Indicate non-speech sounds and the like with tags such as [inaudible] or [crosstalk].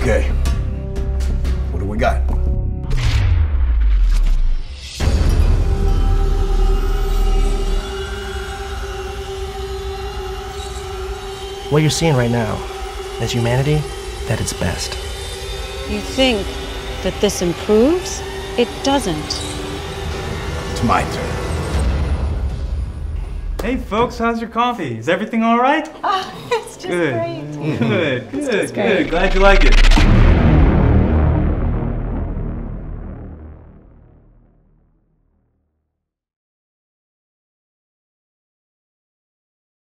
Okay. What do we got? What you're seeing right now is humanity at its best. You think that this improves? It doesn't. It's my turn. Hey folks, how's your coffee? Is everything all right? Oh, [laughs] it's just Good. great. Good, good, good. Glad you like it.